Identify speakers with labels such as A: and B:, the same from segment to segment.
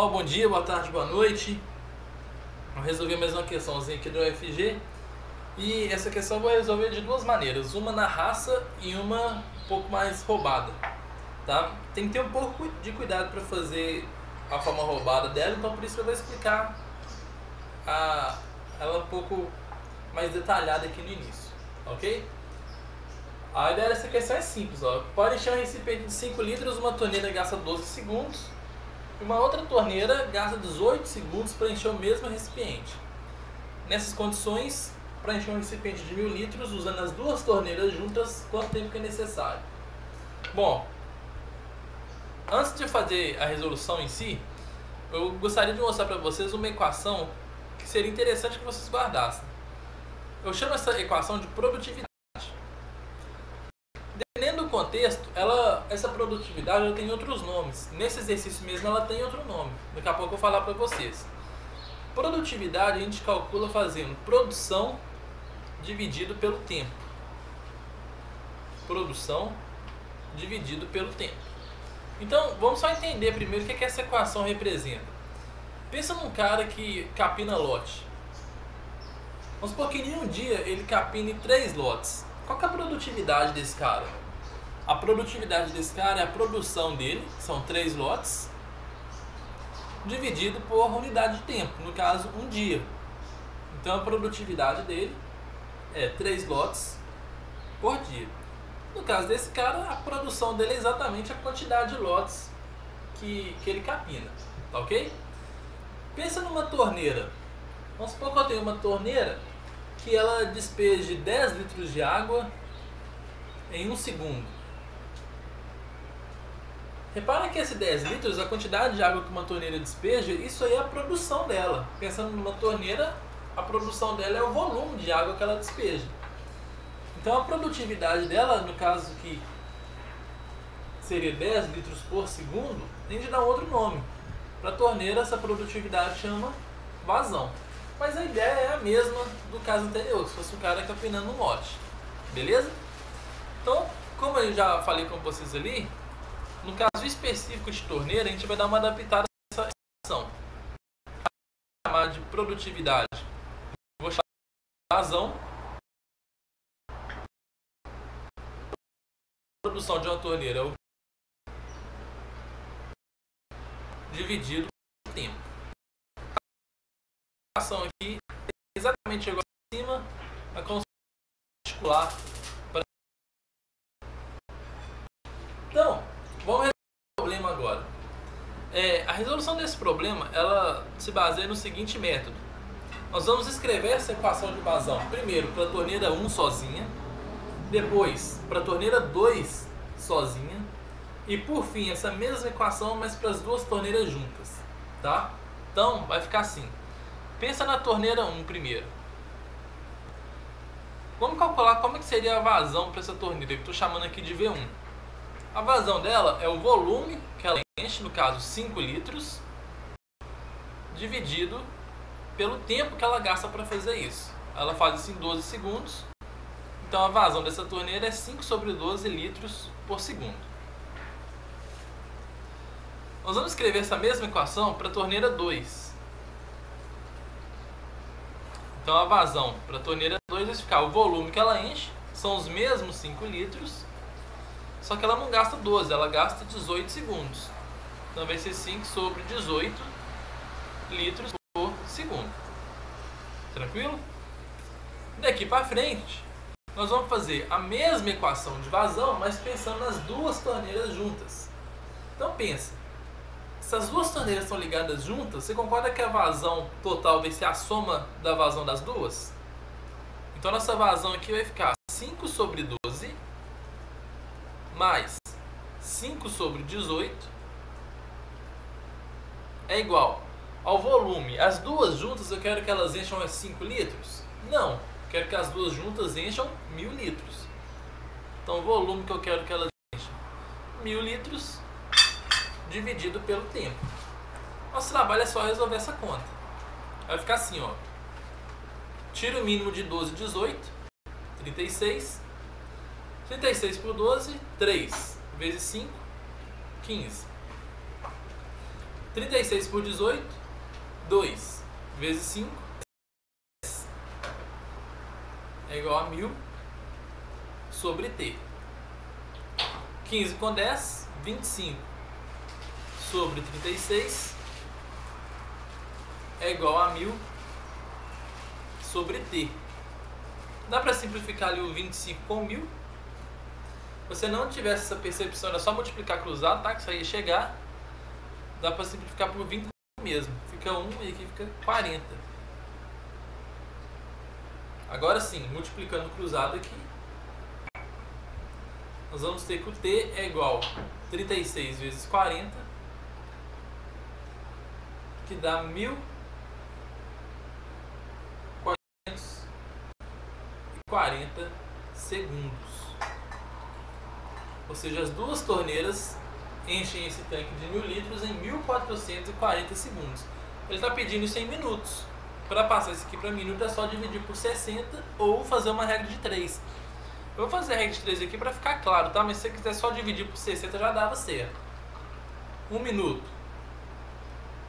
A: pessoal, bom dia, boa tarde, boa noite. Vou resolver mais uma questãozinha aqui do UFG. E essa questão vou resolver de duas maneiras, uma na raça e uma um pouco mais roubada. Tá? Tem que ter um pouco de cuidado para fazer a forma roubada dela, então por isso eu vou explicar a, ela um pouco mais detalhada aqui no início, ok? A ideia dessa questão é simples, ó. Pode encher um recipiente de 5 litros, uma torneira gasta 12 segundos, uma outra torneira gasta 18 segundos para encher o mesmo recipiente. Nessas condições, para encher um recipiente de 1000 litros, usando as duas torneiras juntas, quanto tempo que é necessário? Bom, antes de fazer a resolução em si, eu gostaria de mostrar para vocês uma equação que seria interessante que vocês guardassem. Eu chamo essa equação de produtividade. Contexto, ela, essa produtividade ela tem outros nomes. Nesse exercício mesmo ela tem outro nome. Daqui a pouco eu vou falar para vocês. Produtividade a gente calcula fazendo produção dividido pelo tempo. Produção dividido pelo tempo. Então, vamos só entender primeiro o que, é que essa equação representa. Pensa num cara que capina lote. Vamos supor que em um dia ele capine três lotes. Qual é a produtividade desse cara? A produtividade desse cara é a produção dele, são três lotes, dividido por unidade de tempo, no caso, um dia. Então a produtividade dele é três lotes por dia. No caso desse cara, a produção dele é exatamente a quantidade de lotes que, que ele capina, tá ok? Pensa numa torneira. Vamos supor que eu tenho uma torneira que ela despeje 10 litros de água em um segundo. Repara que esse 10 litros, a quantidade de água que uma torneira despeja, isso aí é a produção dela. Pensando numa torneira, a produção dela é o volume de água que ela despeja. Então a produtividade dela, no caso que seria 10 litros por segundo, tem de dar outro nome. Para a torneira, essa produtividade chama vazão. Mas a ideia é a mesma do caso anterior, se fosse um cara capinando um lote. Beleza? Então, como eu já falei com vocês ali, no caso específico de torneira, a gente vai dar uma adaptada nessa ação. Chamar de produtividade. Vou chamar de vazão. A produção de uma torneira dividido pelo tempo. A ação aqui é exatamente igual em cima, a como articular para Então, vamos resolver o problema agora. É, a resolução desse problema, ela se baseia no seguinte método. Nós vamos escrever essa equação de vazão primeiro para a torneira 1 sozinha, depois para a torneira 2 sozinha, e por fim, essa mesma equação, mas para as duas torneiras juntas, tá? Então, vai ficar assim. Pensa na torneira 1 primeiro. Vamos calcular como que seria a vazão para essa torneira, que estou chamando aqui de V1. A vazão dela é o volume que ela enche, no caso 5 litros, dividido pelo tempo que ela gasta para fazer isso. Ela faz isso em 12 segundos. Então a vazão dessa torneira é 5 sobre 12 litros por segundo. Nós vamos escrever essa mesma equação para a torneira 2. Então a vazão para a torneira 2 vai ficar o volume que ela enche, são os mesmos 5 litros, só que ela não gasta 12, ela gasta 18 segundos. Então vai ser 5 sobre 18 litros por segundo. Tranquilo? Daqui para frente, nós vamos fazer a mesma equação de vazão, mas pensando nas duas torneiras juntas. Então pensa, se as duas torneiras estão ligadas juntas, você concorda que a vazão total vai ser a soma da vazão das duas? Então nossa vazão aqui vai ficar 5 sobre 12 mais 5 sobre 18 é igual ao volume. As duas juntas eu quero que elas encham 5 litros? Não, quero que as duas juntas encham 1000 litros. Então o volume que eu quero que elas encham 1000 litros dividido pelo tempo. Nosso trabalho é só resolver essa conta. Vai ficar assim, ó. Tira o mínimo de 12, 18, 36. 36 por 12, 3 vezes 5, 15. 36 por 18, 2 vezes 5 é igual a 1000 sobre T. 15 com 10, 25 sobre 36 é igual a 1000 sobre T. Dá para simplificar ali o 25 com 1000. Você não tivesse essa percepção, era só multiplicar cruzado, tá? Que isso aí ia chegar. Dá para simplificar por 20 mesmo. Fica 1 e aqui fica 40. Agora sim, multiplicando cruzado aqui, nós vamos ter que o t é igual a 36 vezes 40, que dá 1440 segundos. Ou seja, as duas torneiras enchem esse tanque de mil litros em 1440 segundos. Ele está pedindo isso em minutos. Para passar isso aqui para minuto é só dividir por 60 ou fazer uma regra de 3. Eu vou fazer a regra de 3 aqui para ficar claro, tá? Mas se você quiser só dividir por 60 já dava certo. Um minuto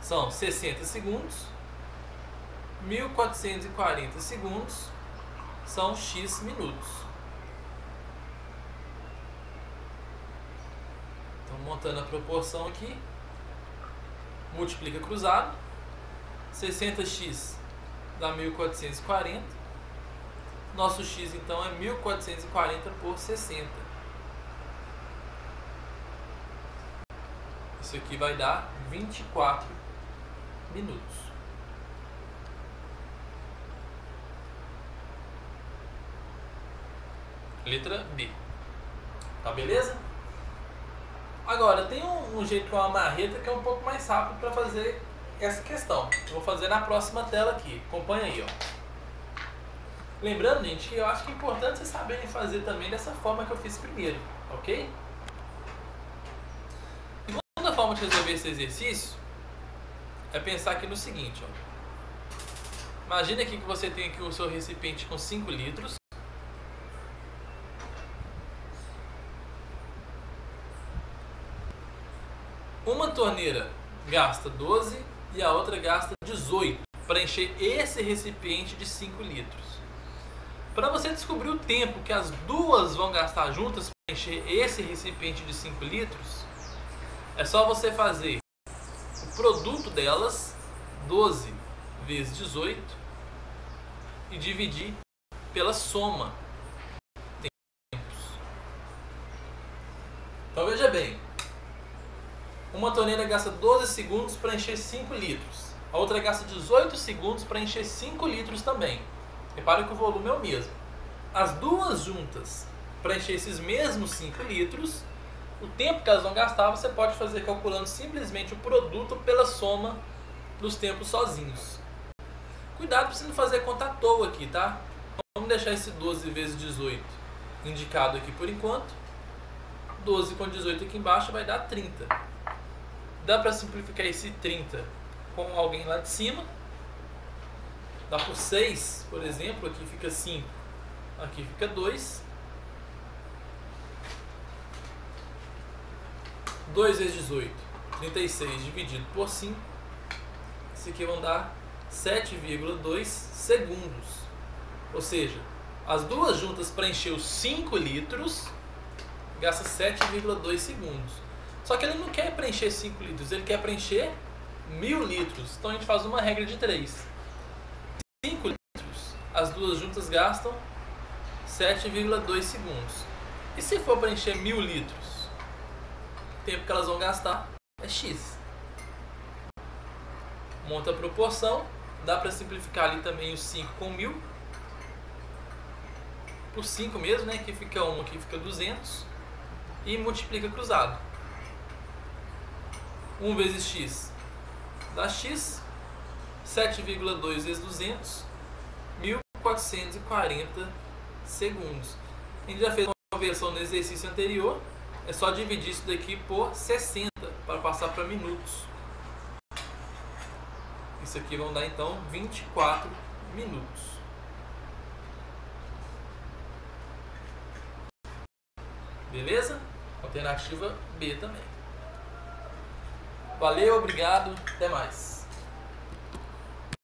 A: são 60 segundos. 1440 segundos são x minutos. Montando a proporção aqui, multiplica cruzado. 60x dá 1440. Nosso x então é 1440 por 60. Isso aqui vai dar 24 minutos. Letra B. Tá beleza? Agora, tem um, um jeito com a marreta que é um pouco mais rápido para fazer essa questão. Eu vou fazer na próxima tela aqui. Acompanha aí, ó. Lembrando, gente, que eu acho que é importante vocês saberem fazer também dessa forma que eu fiz primeiro, ok? Segunda forma de resolver esse exercício é pensar aqui no seguinte, ó. Imagina aqui que você tem aqui o seu recipiente com 5 litros. Uma torneira gasta 12 e a outra gasta 18 para encher esse recipiente de 5 litros. Para você descobrir o tempo que as duas vão gastar juntas para encher esse recipiente de 5 litros, é só você fazer o produto delas, 12 vezes 18, e dividir pela soma tempos. Então veja bem, uma torneira gasta 12 segundos para encher 5 litros. A outra gasta 18 segundos para encher 5 litros também. Repare que o volume é o mesmo. As duas juntas, para encher esses mesmos 5 litros, o tempo que elas vão gastar você pode fazer calculando simplesmente o produto pela soma dos tempos sozinhos. Cuidado para você não fazer conta à toa aqui, tá? Vamos deixar esse 12 vezes 18 indicado aqui por enquanto. 12 com 18 aqui embaixo vai dar 30. Dá para simplificar esse 30 com alguém lá de cima. Dá por 6, por exemplo, aqui fica 5, aqui fica 2. 2 vezes 18, 36 dividido por 5. Isso aqui vão dar 7,2 segundos. Ou seja, as duas juntas para encher os 5 litros gasta 7,2 segundos. Só que ele não quer preencher 5 litros, ele quer preencher 1000 litros. Então a gente faz uma regra de 3. 5 litros, as duas juntas gastam 7,2 segundos. E se for preencher 1000 litros, o tempo que elas vão gastar é x. Monta a proporção, dá para simplificar ali também o 5 com 1000. Por 5 mesmo, né? Aqui fica 1, aqui fica 200. E multiplica cruzado. 1 vezes x dá x, 7,2 vezes 200, 1440 segundos. A gente já fez uma conversão no exercício anterior, é só dividir isso daqui por 60 para passar para minutos. Isso aqui vão dar então 24 minutos. Beleza? Alternativa B também. Valeu, obrigado, até mais.